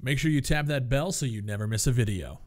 Make sure you tap that bell so you never miss a video.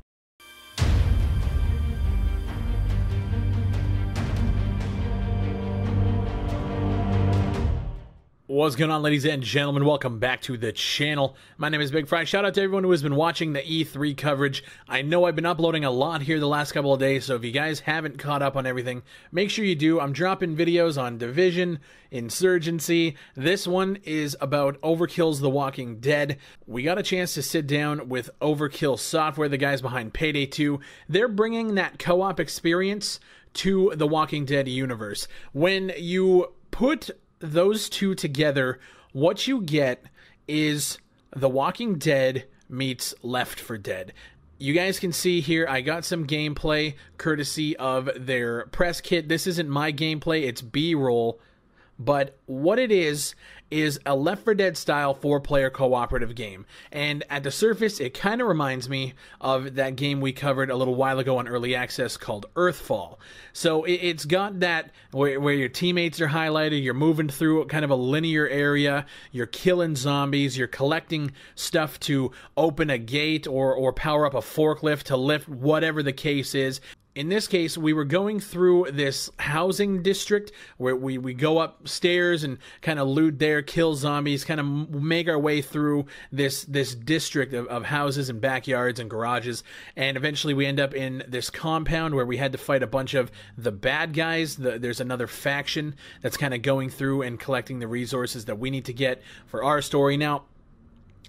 What's going on, ladies and gentlemen? Welcome back to the channel. My name is Big Fry. Shout out to everyone who has been watching the E3 coverage. I know I've been uploading a lot here the last couple of days, so if you guys haven't caught up on everything, make sure you do. I'm dropping videos on Division, Insurgency. This one is about Overkill's The Walking Dead. We got a chance to sit down with Overkill Software, the guys behind Payday 2. They're bringing that co op experience to the Walking Dead universe. When you put those two together, what you get is The Walking Dead meets Left 4 Dead. You guys can see here, I got some gameplay courtesy of their press kit. This isn't my gameplay, it's B roll. But what it is, is a Left 4 Dead style four player cooperative game. And at the surface, it kind of reminds me of that game we covered a little while ago on early access called Earthfall. So it, has got that where, where your teammates are highlighted, you're moving through kind of a linear area, you're killing zombies, you're collecting stuff to open a gate or, or power up a forklift to lift whatever the case is in this case, we were going through this housing district where we, we go upstairs and kind of loot there, kill zombies, kind of make our way through this this district of, of houses and backyards and garages, and eventually we end up in this compound where we had to fight a bunch of the bad guys. The, there's another faction that's kind of going through and collecting the resources that we need to get for our story. Now,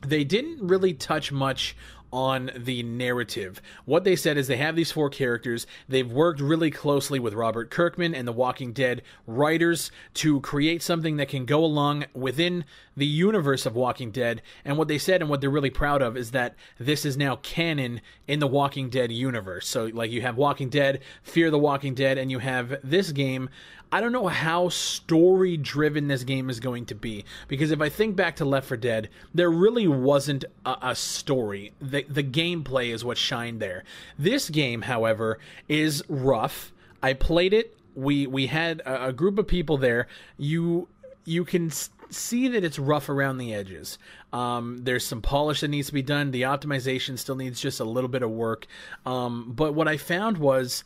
they didn't really touch much on the narrative. What they said is they have these four characters. They've worked really closely with Robert Kirkman and the Walking Dead writers to create something that can go along within the universe of Walking Dead. And what they said and what they're really proud of is that this is now canon in the Walking Dead universe. So, like, you have Walking Dead, Fear the Walking Dead, and you have this game. I don't know how story driven this game is going to be because if I think back to Left 4 Dead, there really wasn't a, a story. The, the gameplay is what shined there. This game, however, is rough. I played it. We we had a, a group of people there. You you can see that it's rough around the edges. Um, there's some polish that needs to be done. The optimization still needs just a little bit of work. Um, but what I found was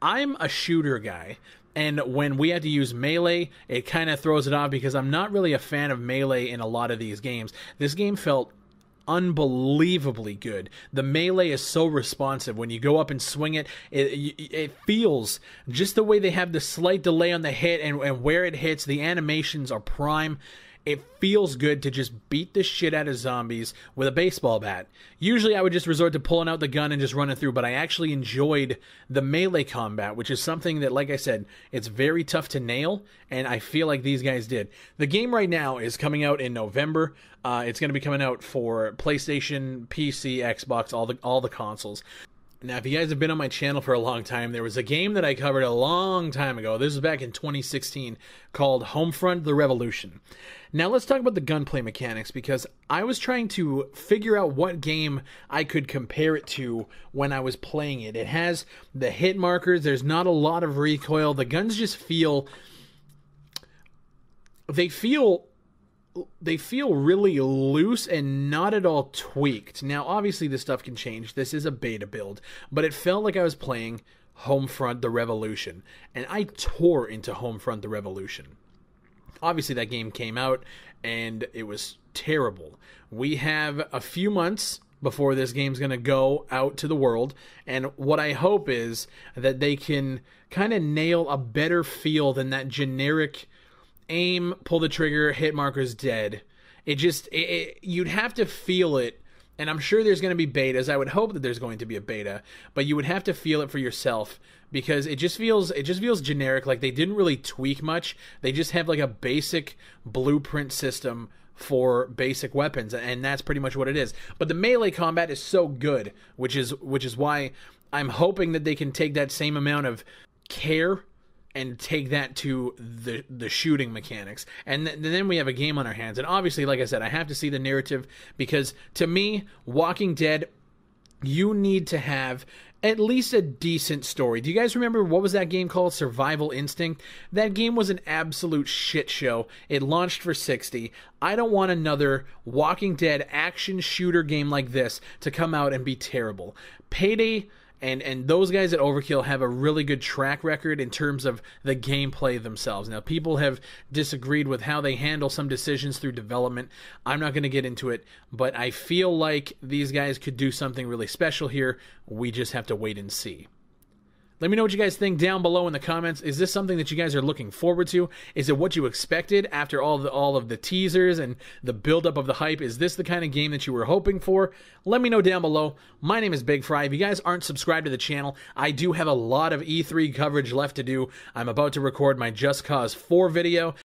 I'm a shooter guy. And when we had to use melee, it kind of throws it off because I'm not really a fan of melee in a lot of these games. This game felt unbelievably good. The melee is so responsive. When you go up and swing it, it, it feels just the way they have the slight delay on the hit and, and where it hits. The animations are prime it feels good to just beat the shit out of zombies with a baseball bat. Usually I would just resort to pulling out the gun and just running through, but I actually enjoyed the melee combat, which is something that, like I said, it's very tough to nail, and I feel like these guys did. The game right now is coming out in November. Uh, it's going to be coming out for PlayStation, PC, Xbox, all the all the consoles. Now, if you guys have been on my channel for a long time, there was a game that I covered a long time ago. This was back in 2016 called Homefront The Revolution. Now, let's talk about the gunplay mechanics because I was trying to figure out what game I could compare it to when I was playing it. It has the hit markers, there's not a lot of recoil. The guns just feel. They feel they feel really loose and not at all tweaked. Now, obviously, this stuff can change. This is a beta build, but it felt like I was playing Homefront the Revolution, and I tore into Homefront the Revolution. Obviously, that game came out and it was terrible. We have a few months before this game's going to go out to the world. And what I hope is that they can kind of nail a better feel than that generic aim, pull the trigger, hit markers dead. It just it, it, you'd have to feel it, and I'm sure there's going to be betas. I would hope that there's going to be a beta, but you would have to feel it for yourself because it just feels it just feels generic. Like they didn't really tweak much. They just have like a basic blueprint system for basic weapons and that's pretty much what it is but the melee combat is so good which is which is why i'm hoping that they can take that same amount of care and take that to the the shooting mechanics and th- then we have a game on our hands and obviously like i said i have to see the narrative because to me walking dead you need to have at least a decent story. Do you guys remember what was that game called? Survival Instinct? That game was an absolute shit show. It launched for 60. I don't want another Walking Dead action shooter game like this to come out and be terrible. Payday and and those guys at Overkill have a really good track record in terms of the gameplay themselves. Now, people have disagreed with how they handle some decisions through development. I'm not going to get into it, but I feel like these guys could do something really special here. We just have to wait and see. Let me know what you guys think down below in the comments. Is this something that you guys are looking forward to? Is it what you expected after all the all of the teasers and the buildup of the hype? Is this the kind of game that you were hoping for? Let me know down below. My name is Big Fry. If you guys aren't subscribed to the channel, I do have a lot of E3 coverage left to do. I'm about to record my Just Cause 4 video.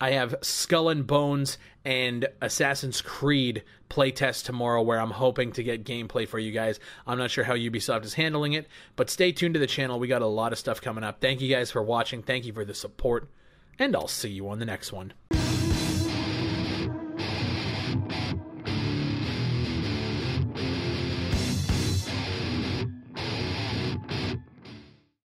I have Skull and Bones and Assassin's Creed playtest tomorrow where I'm hoping to get gameplay for you guys. I'm not sure how Ubisoft is handling it, but stay tuned to the channel. We got a lot of stuff coming up. Thank you guys for watching. Thank you for the support, and I'll see you on the next one.